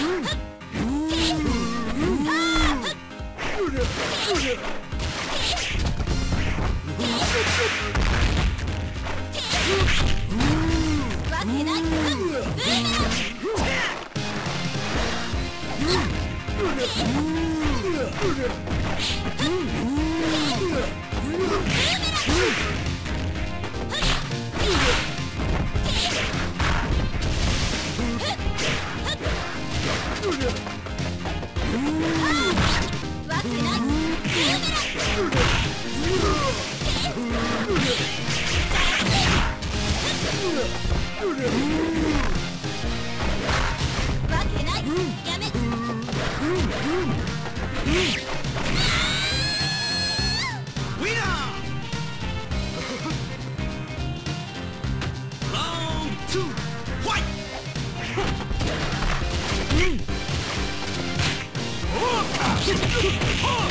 Ooh! Oh!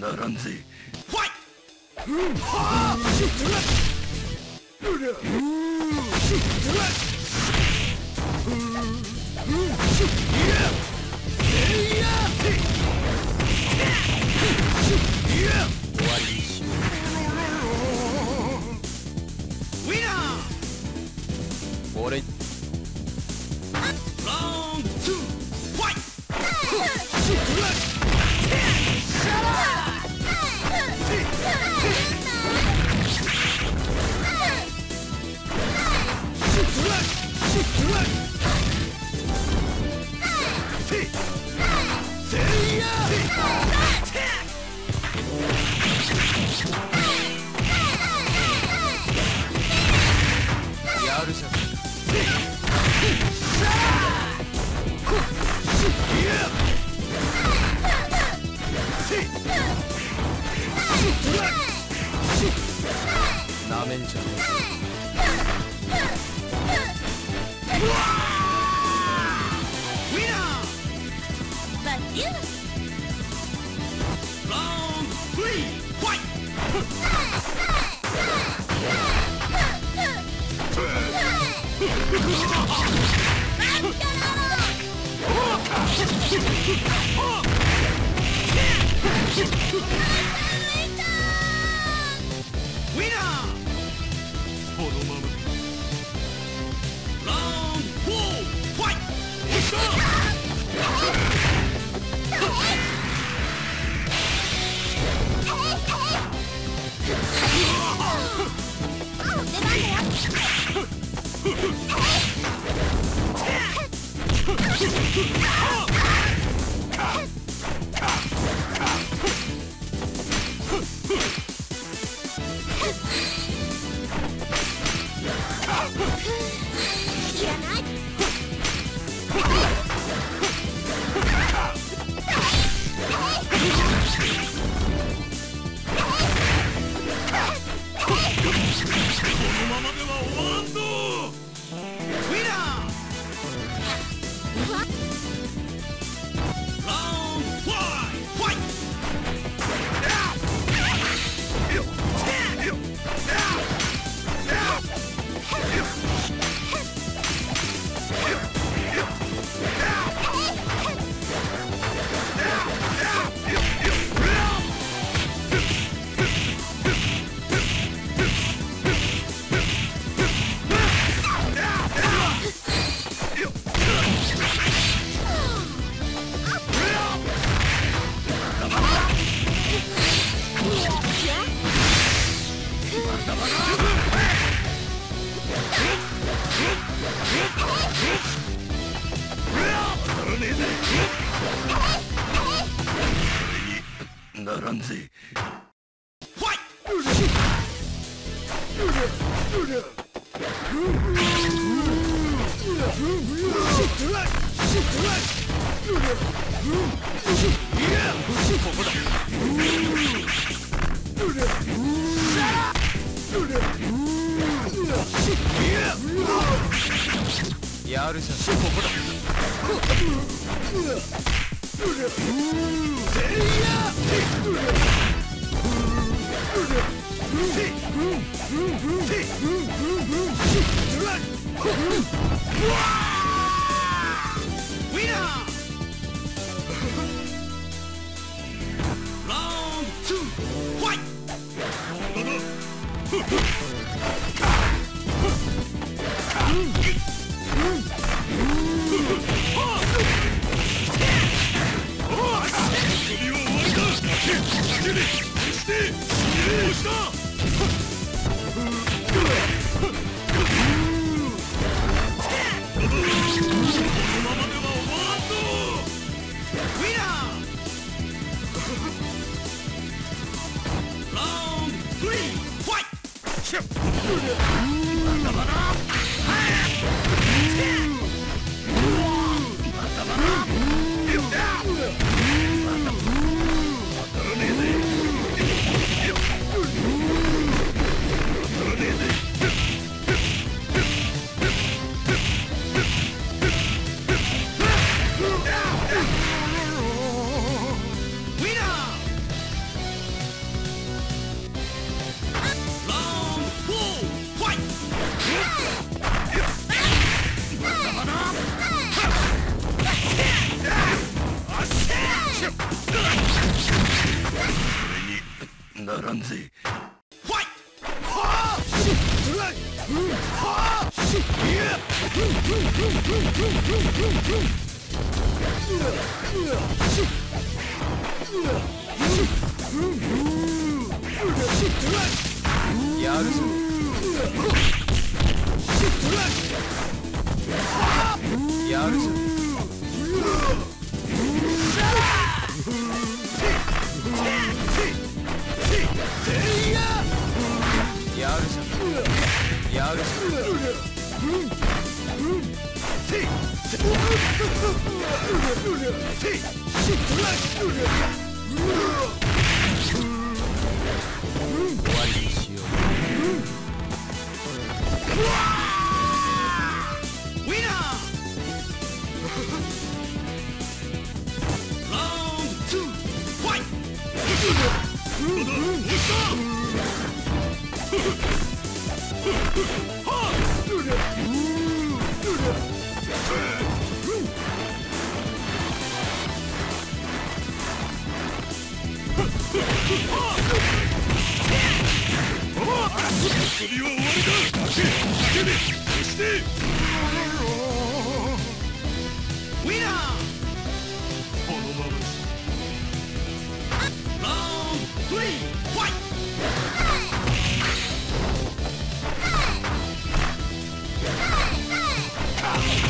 ならんぜ。ファイッッウィナーやるじゃん。ここだウィナー Ship! やるぞ。やるぞ。やるぞ。やるぞ。Huh! Three!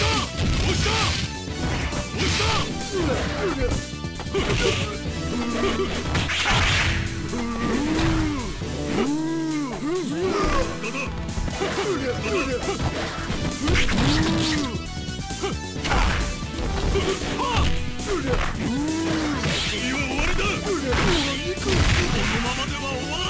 このままでは終わら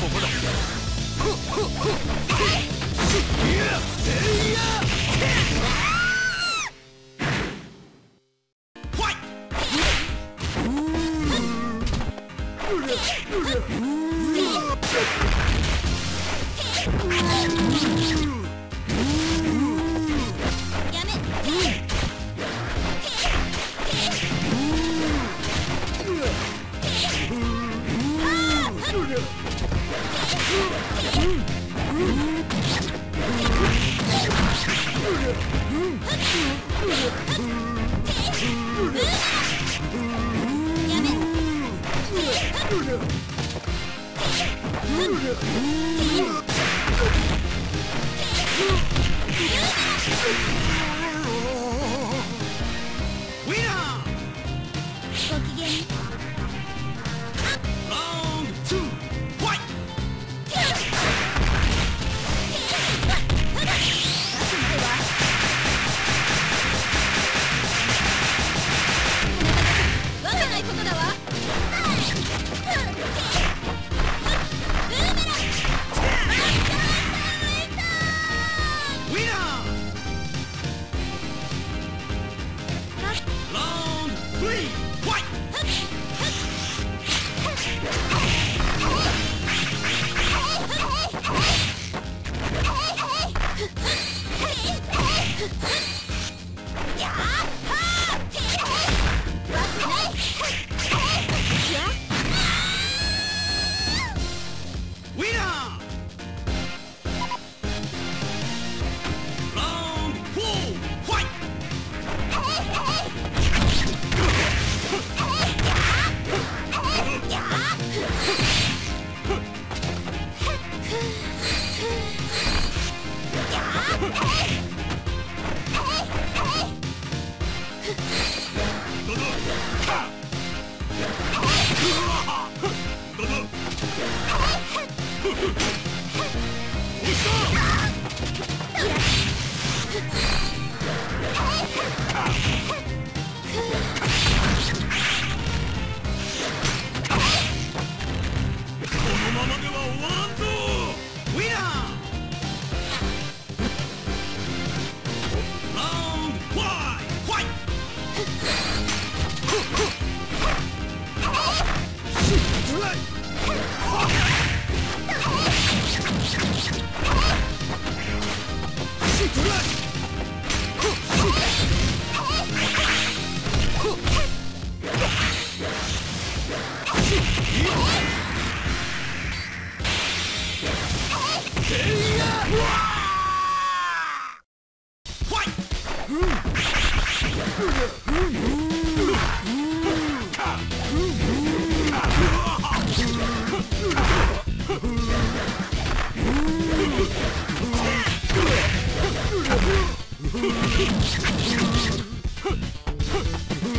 ここだ。Yeah! Ha ha ha!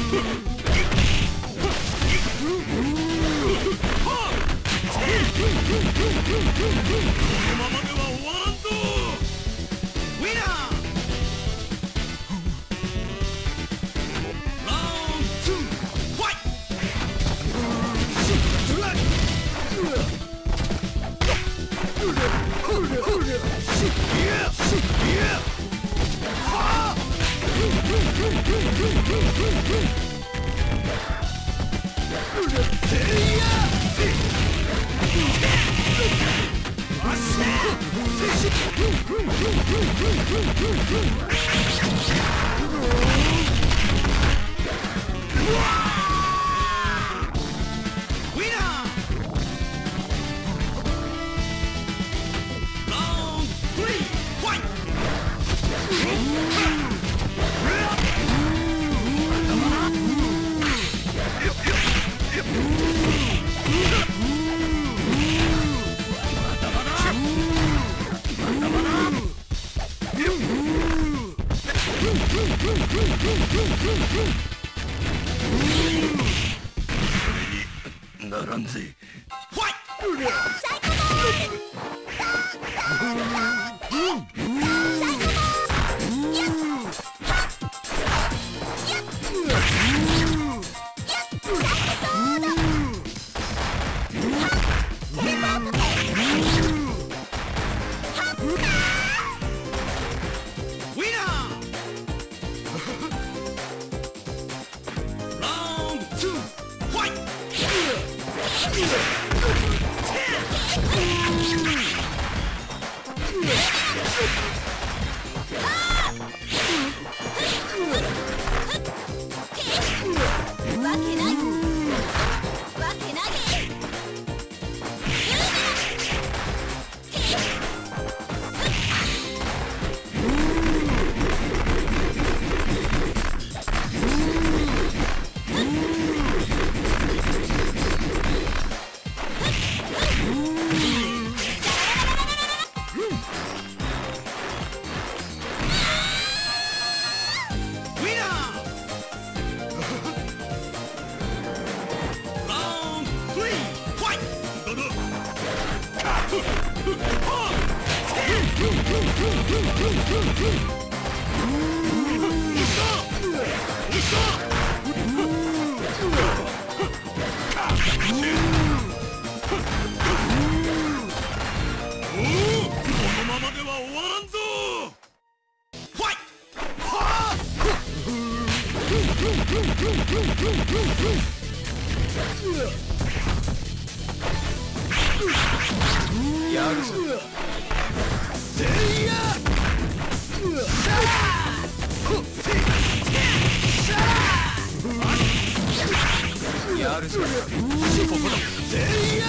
Ooh! Yeah. やるぞせにあるじゃないかここだ全員や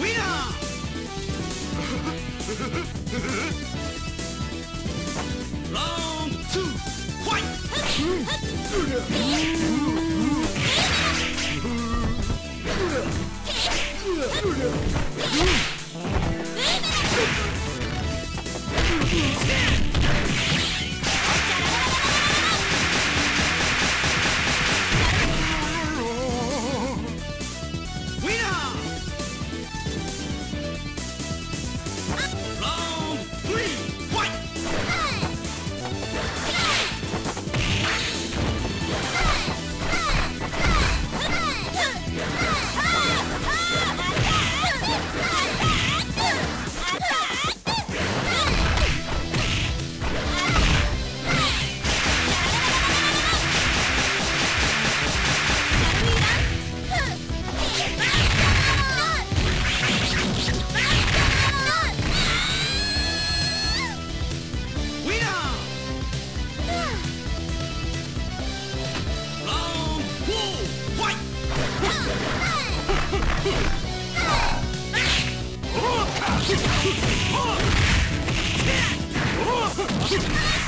ウィナーラウンド2ファイト first.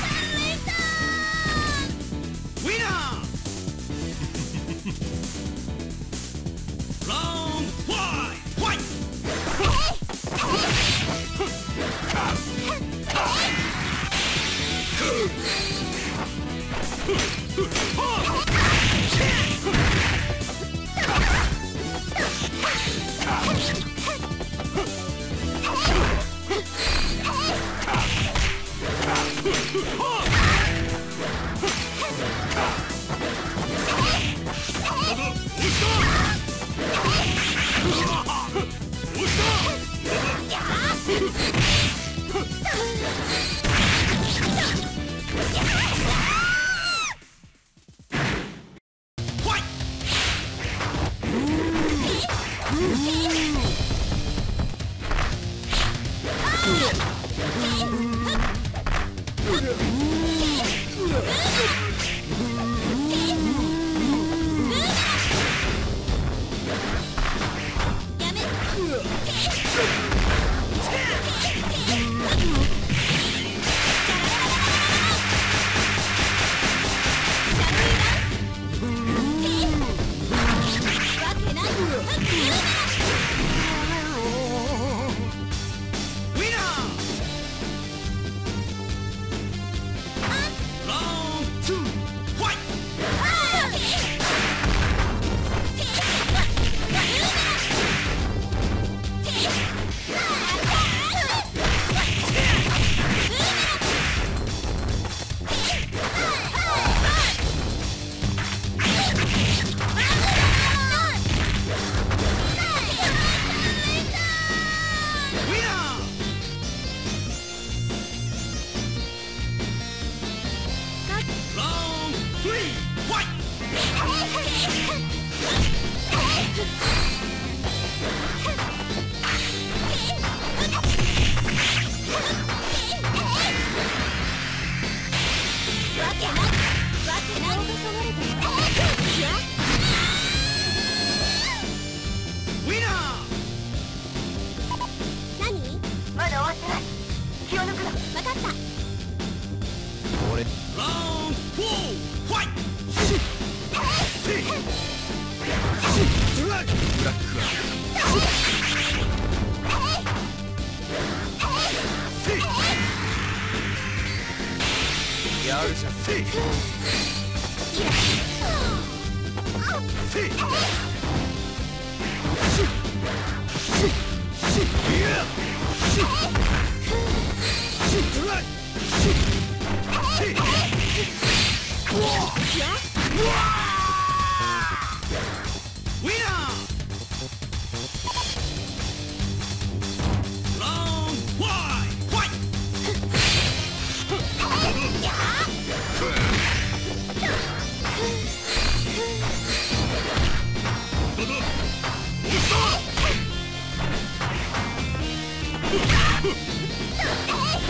Hey!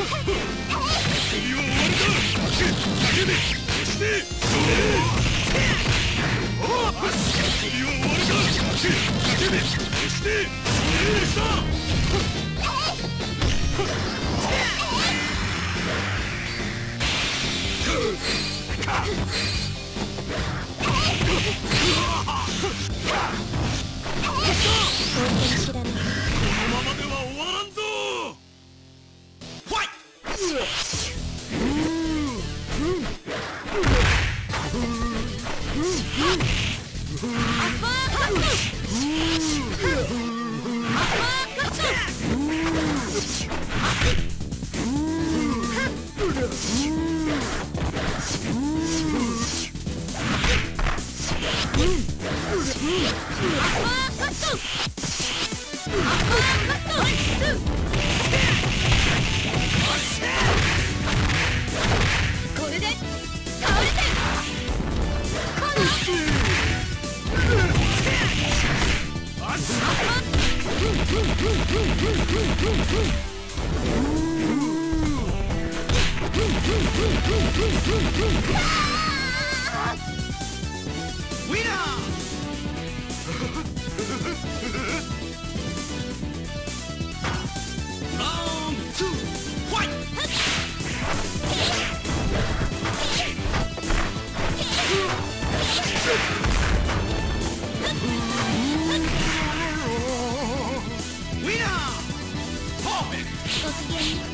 よかった! Three, again.